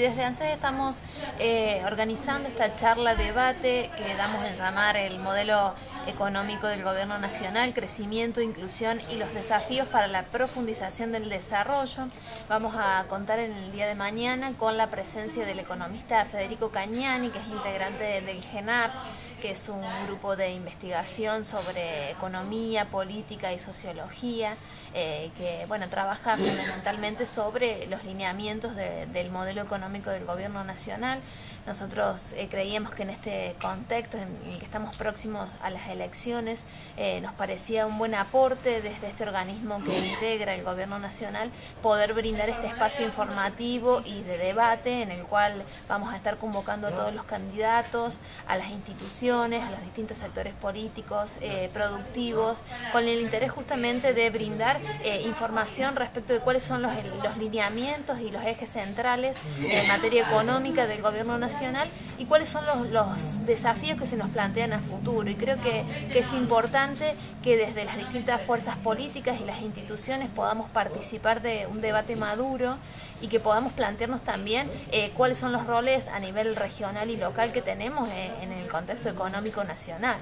Desde ANSES estamos eh, organizando esta charla debate que damos en llamar el modelo económico del gobierno nacional, crecimiento, inclusión y los desafíos para la profundización del desarrollo. Vamos a contar en el día de mañana con la presencia del economista Federico Cañani, que es integrante del GENAP, que es un grupo de investigación sobre economía, política y sociología, eh, que bueno, trabaja fundamentalmente sobre los lineamientos del modelo económico del Gobierno Nacional. Nosotros eh, creíamos que en este contexto en el que estamos próximos a las elecciones eh, nos parecía un buen aporte desde este organismo que integra el Gobierno Nacional poder brindar este espacio informativo y de debate en el cual vamos a estar convocando a todos los candidatos, a las instituciones, a los distintos sectores políticos, eh, productivos, con el interés justamente de brindar información respecto de cuáles son los, los lineamientos y los ejes centrales en materia económica del gobierno nacional y cuáles son los, desafíos que se nos plantean a futuro. Y creo que, es importante que desde las distintas fuerzas políticas y las instituciones podamos participar de un debate maduro y que podamos plantearnos también eh, cuáles son los roles a nivel regional y local que tenemos eh, en el contexto económico nacional.